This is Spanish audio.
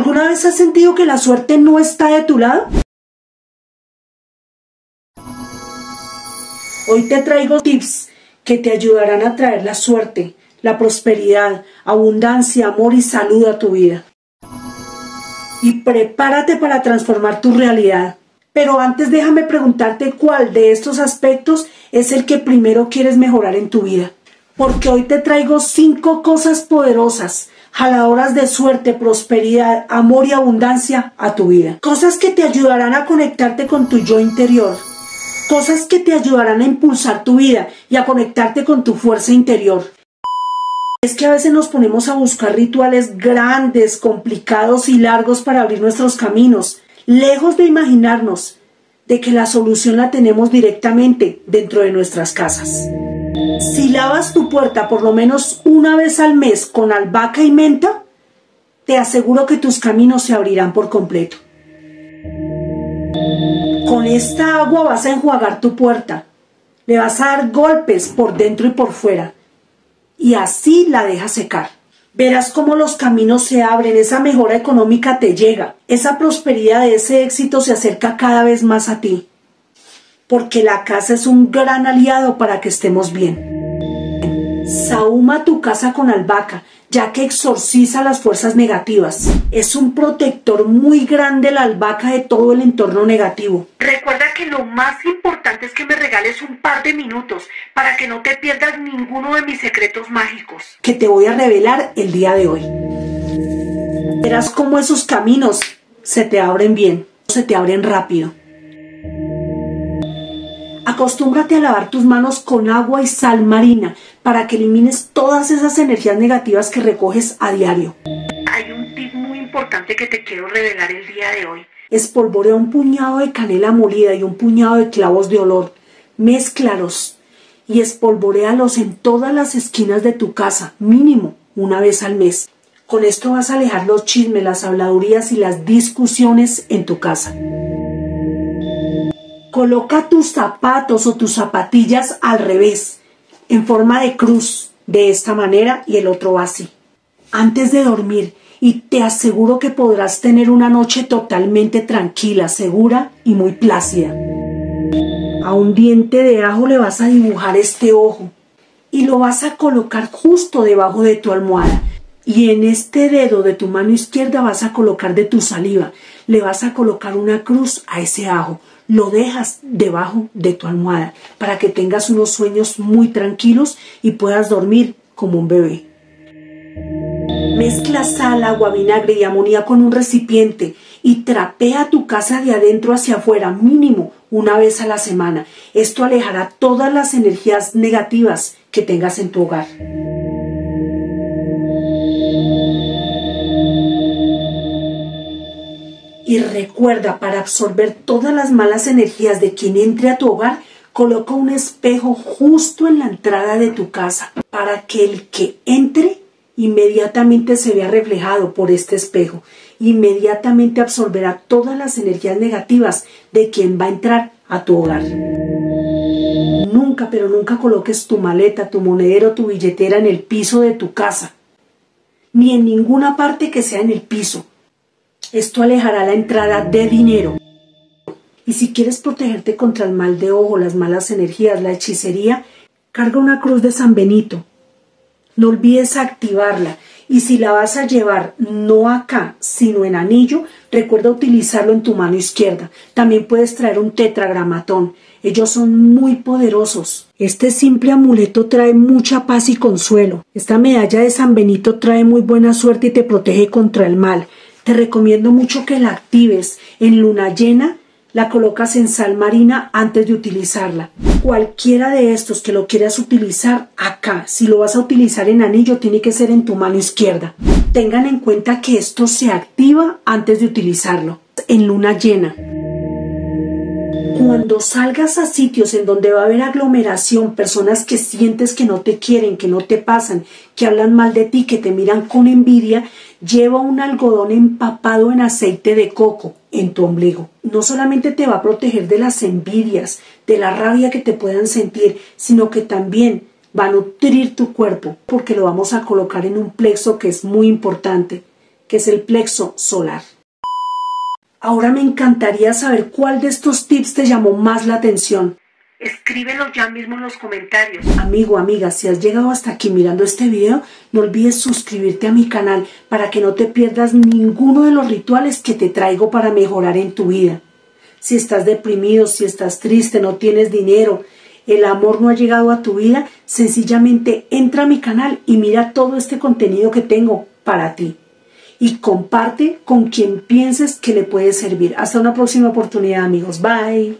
¿Alguna vez has sentido que la suerte no está de tu lado? Hoy te traigo tips que te ayudarán a traer la suerte, la prosperidad, abundancia, amor y salud a tu vida. Y prepárate para transformar tu realidad. Pero antes déjame preguntarte cuál de estos aspectos es el que primero quieres mejorar en tu vida. Porque hoy te traigo cinco cosas poderosas, jaladoras de suerte, prosperidad, amor y abundancia a tu vida. Cosas que te ayudarán a conectarte con tu yo interior. Cosas que te ayudarán a impulsar tu vida y a conectarte con tu fuerza interior. Es que a veces nos ponemos a buscar rituales grandes, complicados y largos para abrir nuestros caminos, lejos de imaginarnos de que la solución la tenemos directamente dentro de nuestras casas. Si lavas tu puerta por lo menos una vez al mes con albahaca y menta, te aseguro que tus caminos se abrirán por completo. Con esta agua vas a enjuagar tu puerta. Le vas a dar golpes por dentro y por fuera. Y así la dejas secar. Verás cómo los caminos se abren, esa mejora económica te llega, esa prosperidad, ese éxito se acerca cada vez más a ti. Porque la casa es un gran aliado para que estemos bien. Sauma tu casa con albahaca, ya que exorciza las fuerzas negativas. Es un protector muy grande la albahaca de todo el entorno negativo. Recuerda que lo más importante es que me regales un par de minutos para que no te pierdas ninguno de mis secretos mágicos que te voy a revelar el día de hoy. Verás cómo esos caminos se te abren bien, se te abren rápido. Acostúmbrate a lavar tus manos con agua y sal marina para que elimines todas esas energías negativas que recoges a diario. Hay un tip muy importante que te quiero revelar el día de hoy. Espolvorea un puñado de canela molida y un puñado de clavos de olor. Mézclalos y espolvorealos en todas las esquinas de tu casa, mínimo una vez al mes. Con esto vas a alejar los chismes, las habladurías y las discusiones en tu casa. Coloca tus zapatos o tus zapatillas al revés, en forma de cruz, de esta manera y el otro así. Antes de dormir, y te aseguro que podrás tener una noche totalmente tranquila, segura y muy plácida. A un diente de ajo le vas a dibujar este ojo y lo vas a colocar justo debajo de tu almohada. Y en este dedo de tu mano izquierda vas a colocar de tu saliva, le vas a colocar una cruz a ese ajo lo dejas debajo de tu almohada para que tengas unos sueños muy tranquilos y puedas dormir como un bebé. Mezcla sal, agua, vinagre y amoníaco en un recipiente y trapea tu casa de adentro hacia afuera mínimo una vez a la semana. Esto alejará todas las energías negativas que tengas en tu hogar. Y recuerda, para absorber todas las malas energías de quien entre a tu hogar, coloca un espejo justo en la entrada de tu casa para que el que entre inmediatamente se vea reflejado por este espejo. Inmediatamente absorberá todas las energías negativas de quien va a entrar a tu hogar. Nunca, pero nunca coloques tu maleta, tu monedero, tu billetera en el piso de tu casa, ni en ninguna parte que sea en el piso. Esto alejará la entrada de dinero. Y si quieres protegerte contra el mal de ojo, las malas energías, la hechicería, carga una cruz de San Benito. No olvides activarla. Y si la vas a llevar no acá, sino en anillo, recuerda utilizarlo en tu mano izquierda. También puedes traer un tetragramatón. Ellos son muy poderosos. Este simple amuleto trae mucha paz y consuelo. Esta medalla de San Benito trae muy buena suerte y te protege contra el mal. Te recomiendo mucho que la actives en luna llena, la colocas en sal marina antes de utilizarla. Cualquiera de estos que lo quieras utilizar acá, si lo vas a utilizar en anillo, tiene que ser en tu mano izquierda. Tengan en cuenta que esto se activa antes de utilizarlo, en luna llena. Cuando salgas a sitios en donde va a haber aglomeración, personas que sientes que no te quieren, que no te pasan, que hablan mal de ti, que te miran con envidia, lleva un algodón empapado en aceite de coco en tu ombligo. No solamente te va a proteger de las envidias, de la rabia que te puedan sentir, sino que también va a nutrir tu cuerpo, porque lo vamos a colocar en un plexo que es muy importante, que es el plexo solar. Ahora me encantaría saber cuál de estos tips te llamó más la atención. Escríbelo ya mismo en los comentarios. Amigo, amiga, si has llegado hasta aquí mirando este video, no olvides suscribirte a mi canal para que no te pierdas ninguno de los rituales que te traigo para mejorar en tu vida. Si estás deprimido, si estás triste, no tienes dinero, el amor no ha llegado a tu vida, sencillamente entra a mi canal y mira todo este contenido que tengo para ti. Y comparte con quien pienses que le puede servir. Hasta una próxima oportunidad amigos. Bye.